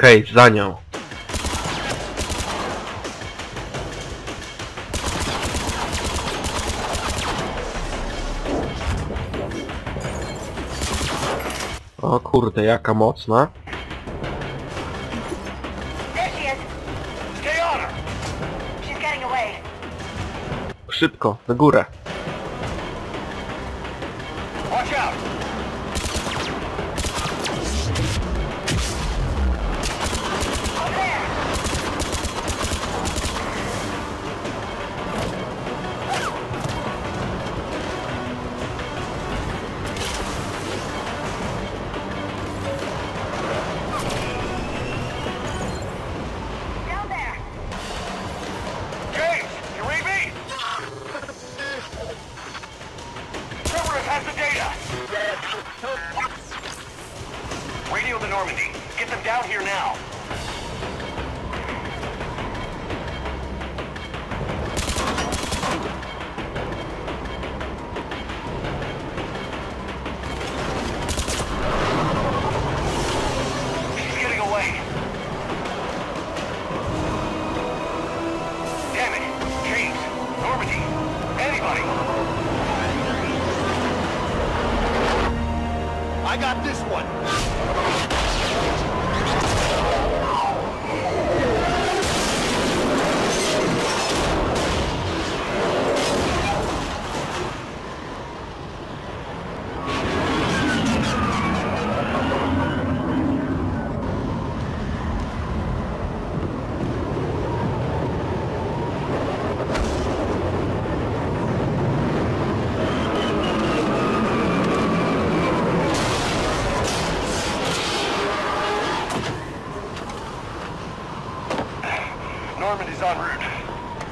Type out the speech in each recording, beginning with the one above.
Okej, za nią. O kurde, jaka mocna. There she is. Stay on her! She's getting away. Szybko, na górę.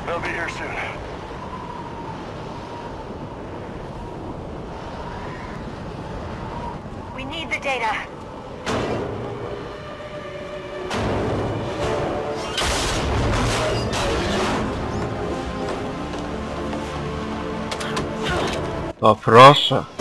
They'll be here soon. We need the data. O proszę.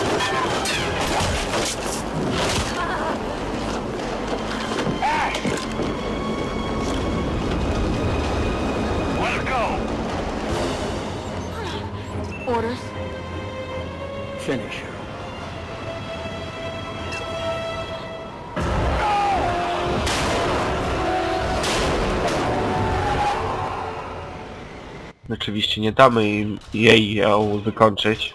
Oczywiście nie damy im, jej ją wykończyć.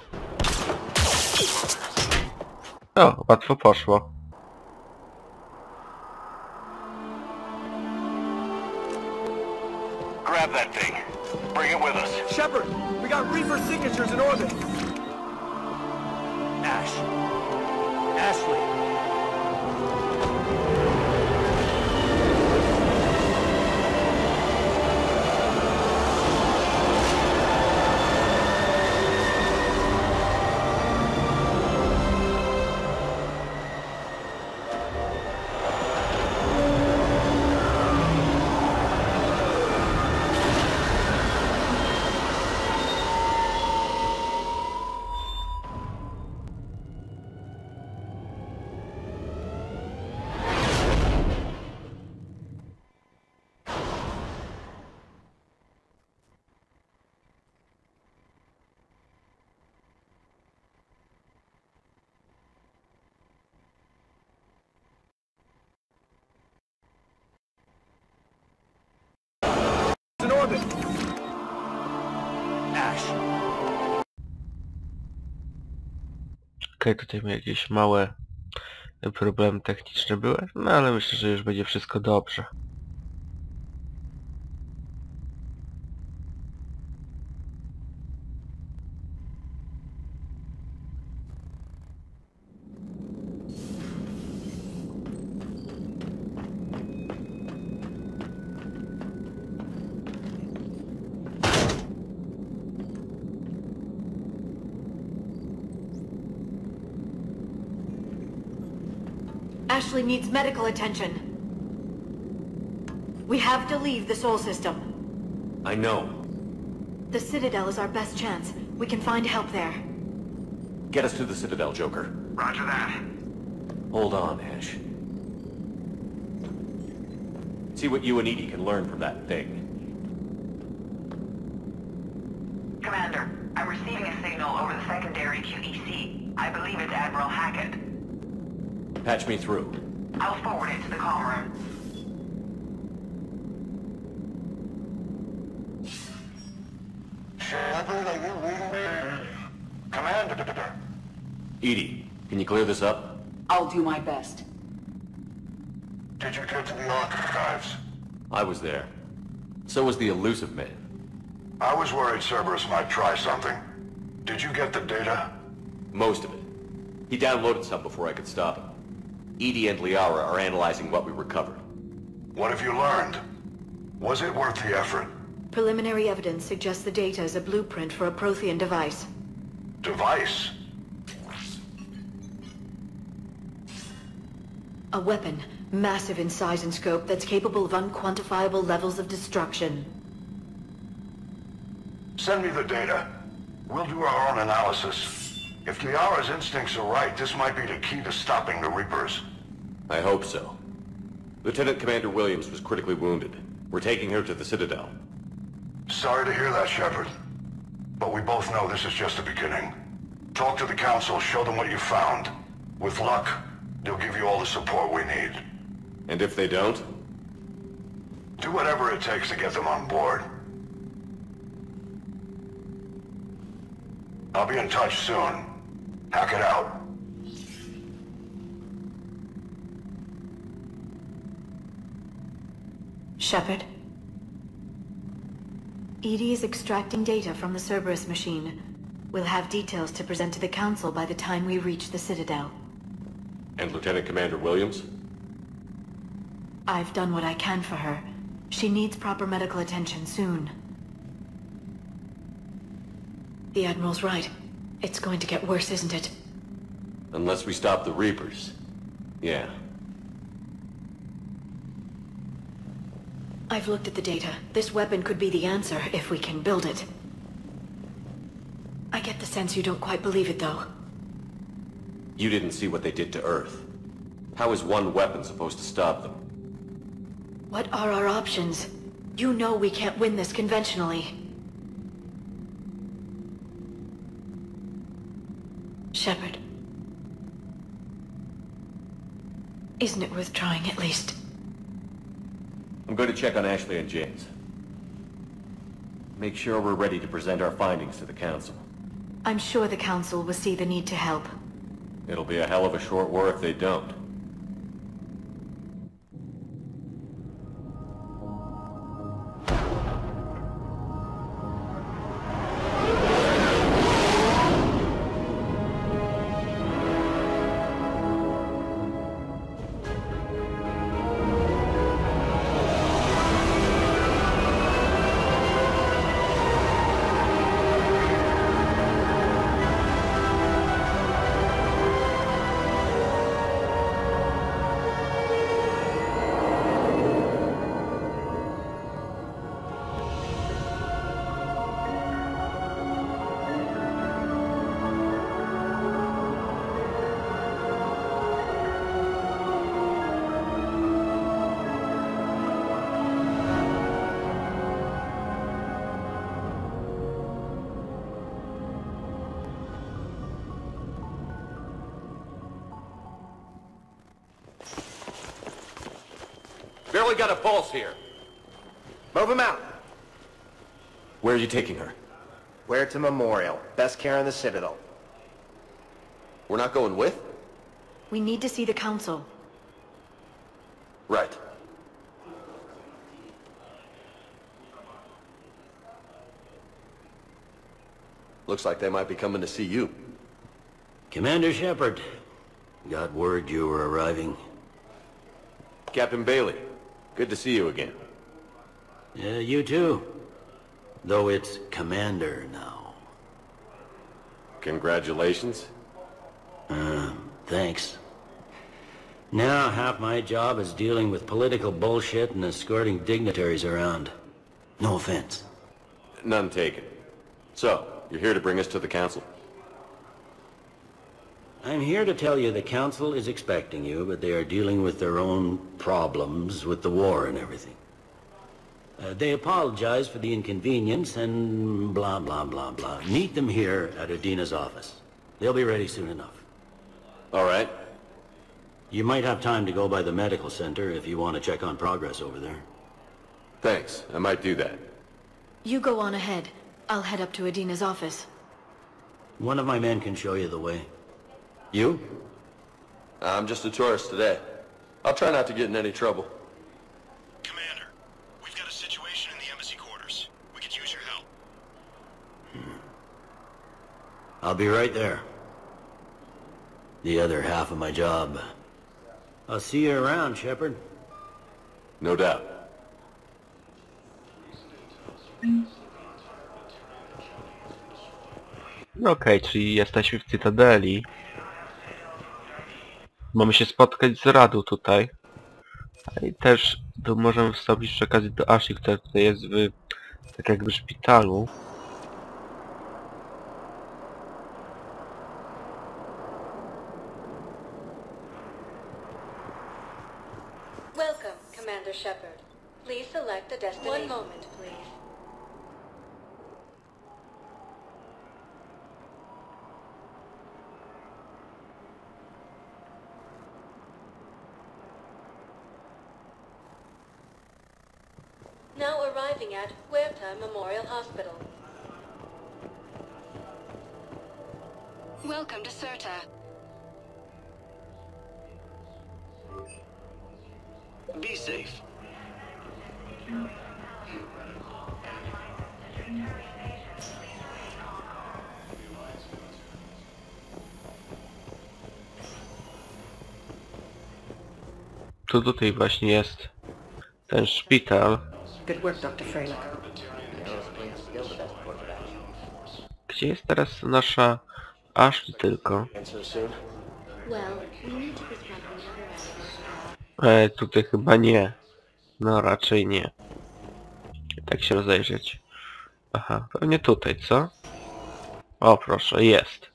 O, łatwo poszło. Grab that thing. Bring it with us. Shepard, we got Reaper signatures in orbit. Ash. Ashley. Orbit. Ash. Okej, tutaj mi jakieś małe problemy techniczne były, no ale myślę, że już będzie wszystko dobrze. Medical attention. We have to leave the Sol system. I know. The Citadel is our best chance. We can find help there. Get us to the Citadel, Joker. Roger that. Hold on, Ash. See what you and EDI can learn from that thing. Commander, I'm receiving a signal over the secondary QEC. I believe it's Admiral Hackett. Patch me through. I'll forward it to the comm room. Shepard, are you reading me? Commander. EDI, can you clear this up? I'll do my best. Did you get to the archives? I was there. So was the Illusive Man. I was worried Cerberus might try something. Did you get the data? Most of it. He downloaded some before I could stop him. EDI and Liara are analyzing what we recovered. What have you learned? Was it worth the effort? Preliminary evidence suggests the data is a blueprint for a Prothean device. Device? A weapon, massive in size and scope, that's capable of unquantifiable levels of destruction. Send me the data. We'll do our own analysis. If Liara's instincts are right, this might be the key to stopping the Reapers. I hope so. Lieutenant Commander Williams was critically wounded. We're taking her to the Citadel. Sorry to hear that, Shepard. But we both know this is just the beginning. Talk to the Council, show them what you found. With luck, they'll give you all the support we need. And if they don't? Do whatever it takes to get them on board. I'll be in touch soon. Hackett out. Shepard? EDI is extracting data from the Cerberus machine. We'll have details to present to the Council by the time we reach the Citadel. And Lieutenant Commander Williams? I've done what I can for her. She needs proper medical attention soon. The Admiral's right. It's going to get worse, isn't it? Unless we stop the Reapers. Yeah. I've looked at the data. This weapon could be the answer if we can build it. I get the sense you don't quite believe it, though. You didn't see what they did to Earth. How is one weapon supposed to stop them? What are our options? You know we can't win this conventionally. Shepard. Isn't it worth trying at least? I'm going to check on Ashley and James. Make sure we're ready to present our findings to the Council. I'm sure the Council will see the need to help. It'll be a hell of a short war if they don't. Barely got a pulse here. Move him out. Where are you taking her? Huerta Memorial. Best care in the Citadel. We're not going with? We need to see the Council. Right. Looks like they might be coming to see you. Commander Shepard, got word you were arriving. Captain Bailey, good to see you again. Yeah, you too. Though it's Commander now. Congratulations. Uh, thanks. Now half my job is dealing with political bullshit and escorting dignitaries around. No offense. None taken. So, you're here to bring us to the council? I'm here to tell you the council is expecting you, but they are dealing with their own problems with the war and everything. Uh, they apologize for the inconvenience and blah, blah, blah, blah. Meet them here at Udina's office. They'll be ready soon enough. All right. You might have time to go by the medical center if you want to check on progress over there. Thanks. I might do that. You go on ahead. I'll head up to Udina's office. One of my men can show you the way. You? I'm just a tourist today. I'll try not to get in any trouble. Commander, we've got a situation in the embassy quarters. We could use your help. Hmm. I'll be right there. The other half of my job. I'll see you around, Shepard. No doubt. No Okej, czyli jesteśmy w Cytadeli. Mamy się spotkać z Radą tutaj. I też tu możemy wstąpić przy okazji do Ashley, która tutaj jest w tak jakby szpitalu. Welcome, Commander Shepard. Please select a destination. One moment, please. Arriving at Huerta Memorial Hospital. Welcome to Huerta. Be safe. Tu tutaj właśnie jest ten szpital. Good work, Dr. Freylock. Gdzie jest teraz nasza Ashley tylko? E, tutaj chyba nie. No raczej nie. Tak się rozejrzeć. Aha, pewnie tutaj, co? O proszę, jest.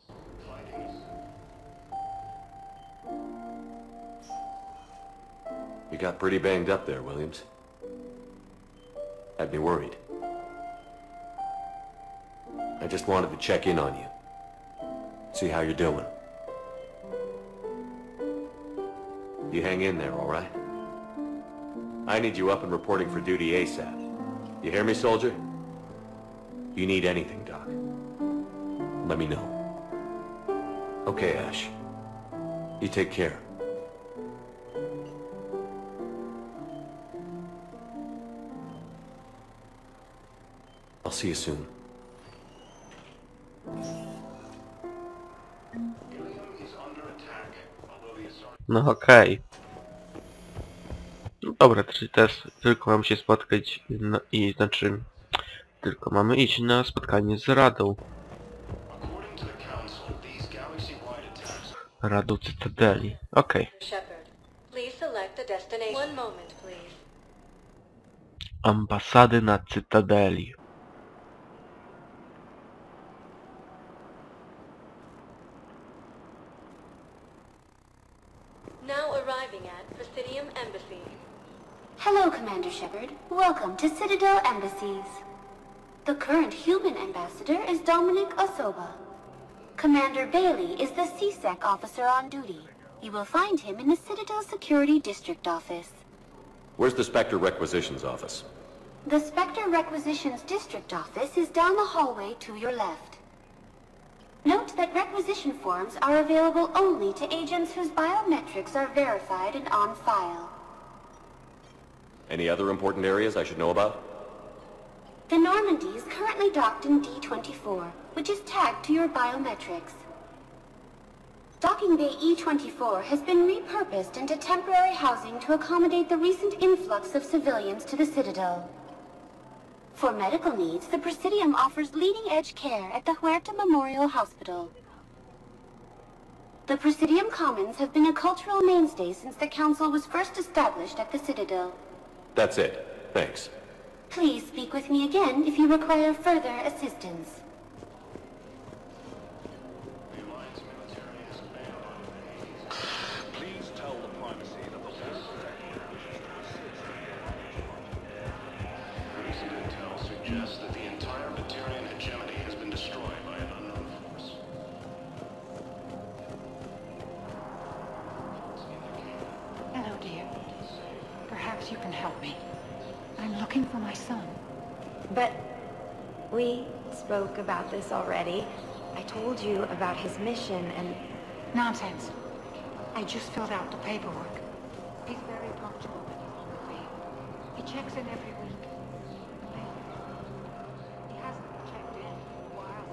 You got pretty banged up there, Williams. Had me worried. I just wanted to check in on you. See how you're doing. You hang in there, all right? I need you up and reporting for duty ASAP. You hear me, soldier? You need anything, Doc. Let me know. Okay, Ash. You take care. I'll see you soon. No okej. No dobra, czyli też tylko mam się spotkać no, i znaczy tylko mamy iść na spotkanie z Radą. Radą Cytadeli. Okej. Please. Ambasady na Cytadeli. Hello, Commander Shepard. Welcome to Citadel Embassies. The current human ambassador is Dominic Osoba. Commander Bailey is the C-Sec officer on duty. You will find him in the Citadel Security District office. Where's the Spectre Requisitions office? The Spectre Requisitions District office is down the hallway to your left. Note that requisition forms are available only to agents whose biometrics are verified and on file. Any other important areas I should know about? The Normandy is currently docked in D-24, which is tagged to your biometrics. Docking Bay E-24 has been repurposed into temporary housing to accommodate the recent influx of civilians to the Citadel. For medical needs, the Presidium offers leading-edge care at the Huerta Memorial Hospital. The Presidium Commons have been a cultural mainstay since the Council was first established at the Citadel. That's it. Thanks. Please speak with me again if you require further assistance. Spoke about this already. I told you about his mission and... Nonsense. I just filled out the paperwork. He's very punctual with me. He checks in every week. He hasn't checked in in a while.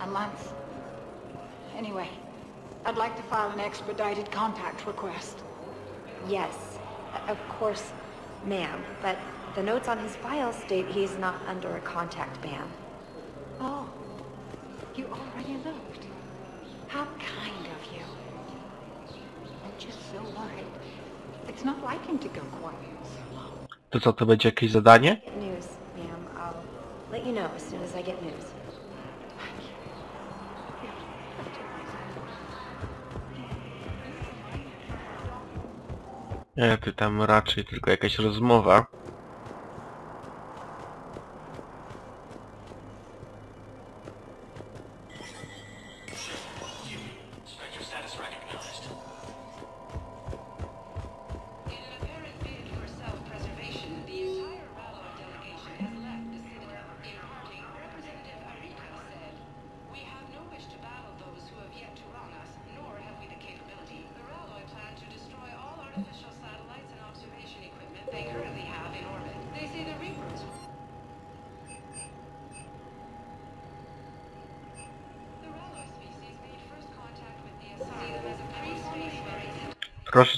A month. Anyway, I'd like to file an expedited contact request. Yes, of course, ma'am. But the notes on his file state he's not under a contact ban. You already looked. How kind of you. I'm just so worried. It's not like him to go quiet. To co, to będzie jakieś zadanie? News, ma'am. I'll let you know as soon as I get news. Nie, ty tam raczej tylko jakaś rozmowa.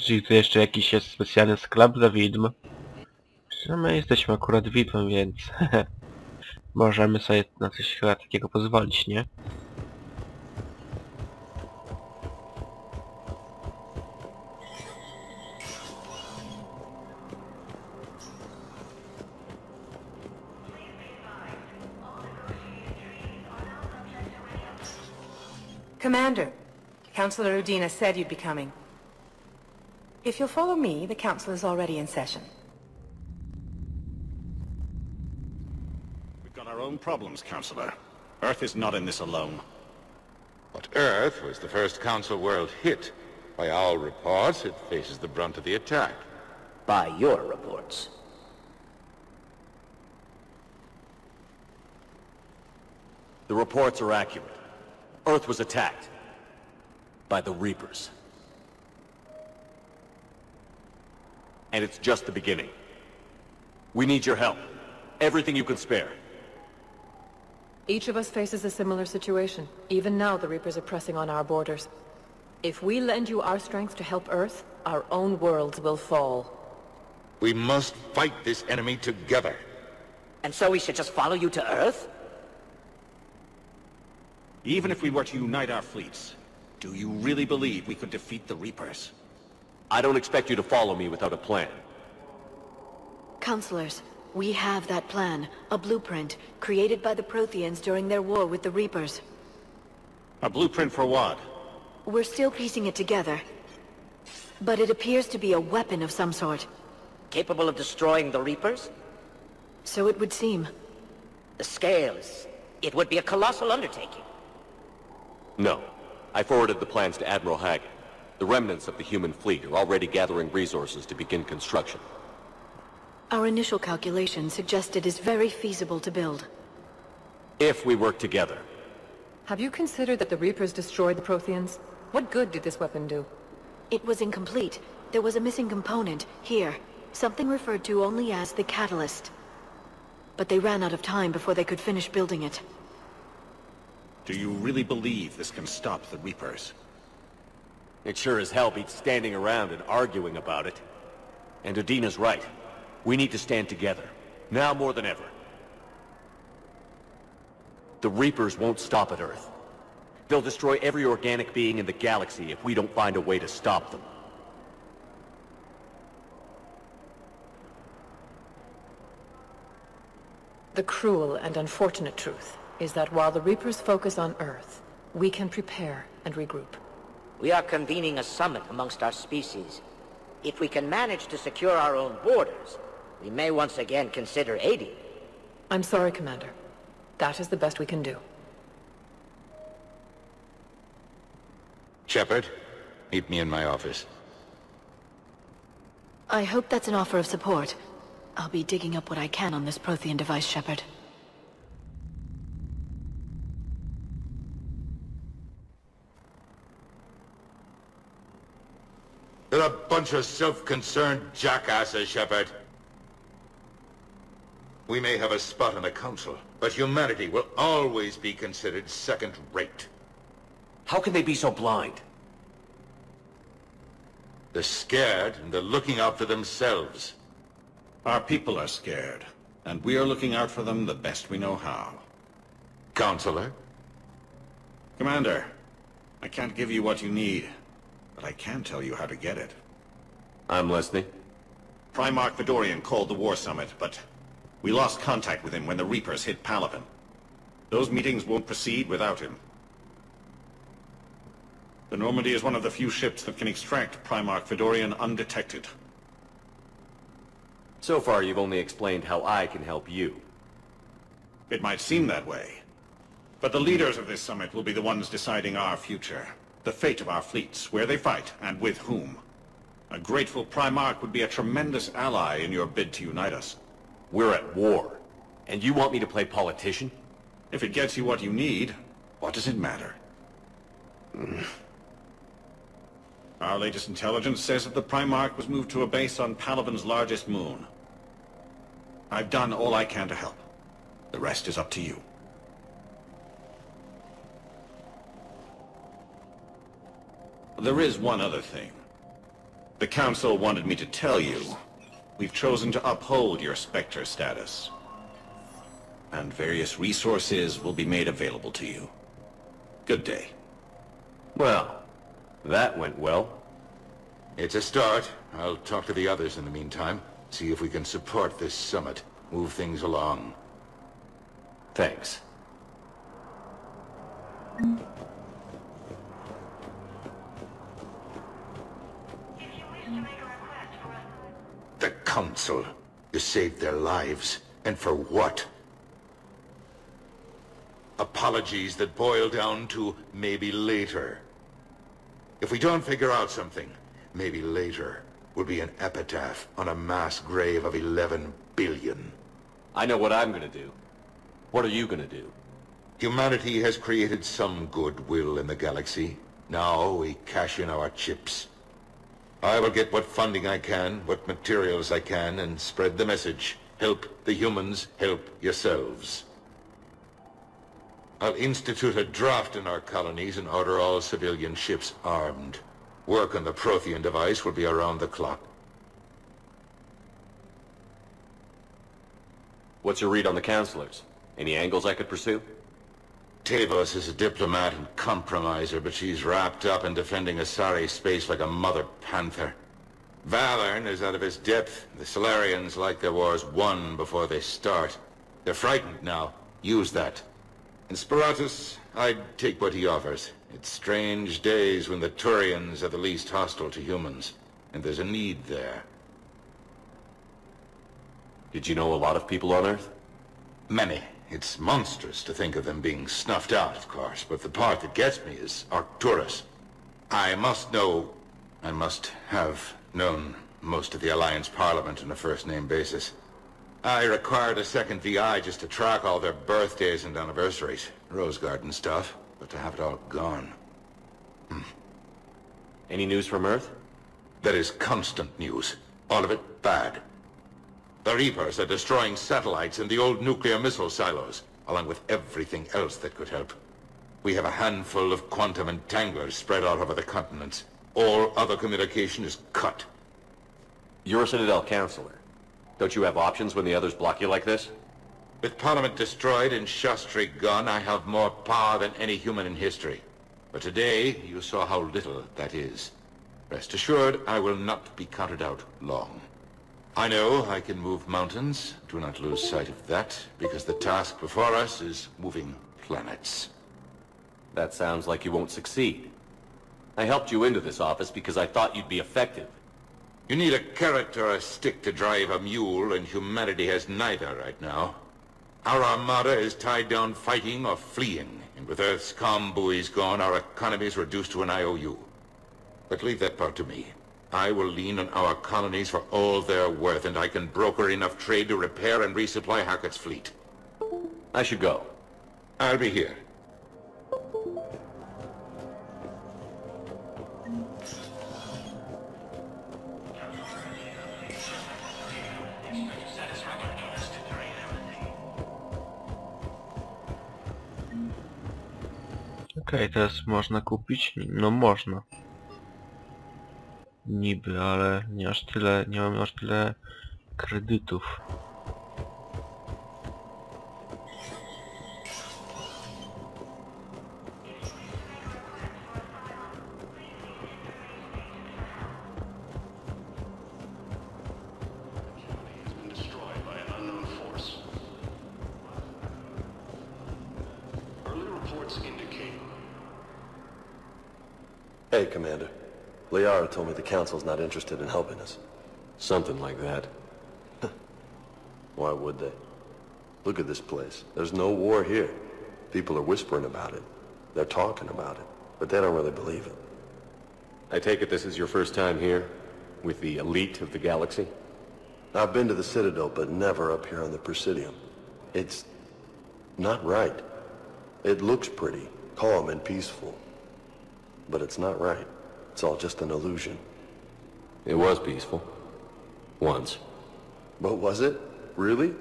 Czyli tu jeszcze jakiś jest specjalny sklep dla widm. No my jesteśmy akurat widmem, więc... Możemy sobie na coś chyba takiego pozwolić, nie? Commander, Councillor Udina said you'd be coming. If you'll follow me, the council is already in session. We've got our own problems, Councillor. Earth is not in this alone. But Earth was the first Council world hit. By our reports, it faces the brunt of the attack. By your reports. The reports are accurate. Earth was attacked. By the Reapers. And it's just the beginning. We need your help. Everything you can spare. Each of us faces a similar situation. Even now, the Reapers are pressing on our borders. If we lend you our strength to help Earth, our own worlds will fall. We must fight this enemy together. And so we should just follow you to Earth? Even if we were to unite our fleets, do you really believe we could defeat the Reapers? I don't expect you to follow me without a plan. Councilors, we have that plan. A blueprint, created by the Protheans during their war with the Reapers. A blueprint for what? We're still piecing it together. But it appears to be a weapon of some sort. Capable of destroying the Reapers? So it would seem. The scales. It would be a colossal undertaking. No. I forwarded the plans to Admiral Hackett. The remnants of the human fleet are already gathering resources to begin construction. Our initial calculations suggest it is very feasible to build. If we work together. Have you considered that the Reapers destroyed the Protheans? What good did this weapon do? It was incomplete. There was a missing component, here. Something referred to only as the catalyst. But they ran out of time before they could finish building it. Do you really believe this can stop the Reapers? It sure as hell beats standing around and arguing about it. And Udina's right. We need to stand together. Now more than ever. The Reapers won't stop at Earth. They'll destroy every organic being in the galaxy if we don't find a way to stop them. The cruel and unfortunate truth is that while the Reapers focus on Earth, we can prepare and regroup. We are convening a summit amongst our species. If we can manage to secure our own borders, we may once again consider aiding. I'm sorry, Commander. That is the best we can do. Shepard, meet me in my office. I hope that's an offer of support. I'll be digging up what I can on this Prothean device, Shepard. They're a bunch of self-concerned jackasses, Shepard. We may have a spot on the Council, but humanity will always be considered second-rate. How can they be so blind? They're scared, and they're looking out for themselves. Our people are scared, and we are looking out for them the best we know how. Councilor? Commander, I can't give you what you need, but I can tell you how to get it. I'm listening. Primarch Fedorian called the War Summit, but we lost contact with him when the Reapers hit Palaven. Those meetings won't proceed without him. The Normandy is one of the few ships that can extract Primarch Fedorian undetected. So far, you've only explained how I can help you. It might seem that way. But the leaders of this summit will be the ones deciding our future. The fate of our fleets, where they fight, and with whom. A grateful Primarch would be a tremendous ally in your bid to unite us. We're at war. And you want me to play politician? If it gets you what you need, what does it matter? Our latest intelligence says that the Primarch was moved to a base on Palaven's largest moon. I've done all I can to help. The rest is up to you. There is one other thing. The Council wanted me to tell you, we've chosen to uphold your Spectre status. And various resources will be made available to you. Good day. Well, that went well. It's a start. I'll talk to the others in the meantime. See if we can support this summit. Move things along. Thanks. Council. You saved their lives. And for what? Apologies that boil down to maybe later. If we don't figure out something, maybe later will be an epitaph on a mass grave of 11 billion. I know what I'm gonna do. What are you gonna do? Humanity has created some goodwill in the galaxy. Now we cash in our chips. I will get what funding I can, what materials I can, and spread the message. Help the humans, help yourselves. I'll institute a draft in our colonies and order all civilian ships armed. Work on the Prothean device will be around the clock. What's your read on the councilors? Any angles I could pursue? Tevos is a diplomat and compromiser, but she's wrapped up in defending Asari space like a mother panther. Valern is out of his depth. The Salarians like their wars won before they start. They're frightened now. Use that. In Sparatus, I'd take what he offers. It's strange days when the Turians are the least hostile to humans, and there's a need there. Did you know a lot of people on Earth? Many. It's monstrous to think of them being snuffed out, of course, but the part that gets me is Arcturus. I must know, I must have known most of the Alliance Parliament on a first-name basis. I required a second VI just to track all their birthdays and anniversaries. Rose Garden stuff, but to have it all gone. Hmm. Any news from Earth? There is constant news. All of it bad. The Reapers are destroying satellites and the old nuclear missile silos, along with everything else that could help. We have a handful of quantum entanglers spread out over the continents. All other communication is cut. You're a Citadel councilor. Don't you have options when the others block you like this? With Parliament destroyed and Shastri gone, I have more power than any human in history. But today, you saw how little that is. Rest assured, I will not be counted out long. I know I can move mountains. Do not lose sight of that, because the task before us is moving planets. That sounds like you won't succeed. I helped you into this office because I thought you'd be effective. You need a carrot or a stick to drive a mule, and humanity has neither right now. Our armada is tied down fighting or fleeing, and with Earth's comm buoys gone, our economy is reduced to an IOU. But leave that part to me. I will lean on our colonies for all they're worth, and I can broker enough trade to repair and resupply Hackett's fleet. I should go. I'll be here. Okej, teraz można kupić? No można. Niby, ale nie aż tyle, nie mamy aż tyle kredytów. Council's not interested in helping us. Something like that. Why would they? Look at this place. There's no war here. People are whispering about it. They're talking about it. But they don't really believe it. I take it this is your first time here? With the elite of the galaxy? I've been to the Citadel, but never up here on the Presidium. It's... not right. It looks pretty, calm and peaceful. But it's not right. It's all just an illusion. It was peaceful. Once. But was it? Really?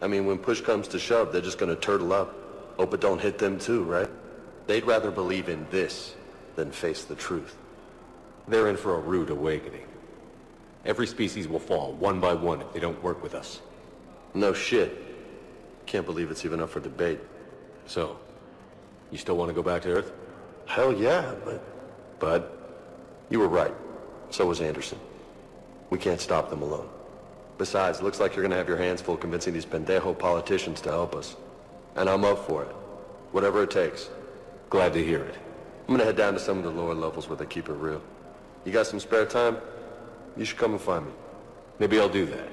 I mean, when push comes to shove, they're just gonna turtle up. Hope it don't hit them too, right? They'd rather believe in this than face the truth. They're in for a rude awakening. Every species will fall, one by one, if they don't work with us. No shit. Can't believe it's even up for debate. So, you still want to go back to Earth? Hell yeah, but... Bud, you were right. So was Anderson. We can't stop them alone. Besides, looks like you're gonna have your hands full convincing these pendejo politicians to help us. And I'm up for it. Whatever it takes. Glad to hear it. I'm gonna head down to some of the lower levels where they keep it real. You got some spare time? You should come and find me. Maybe I'll do that.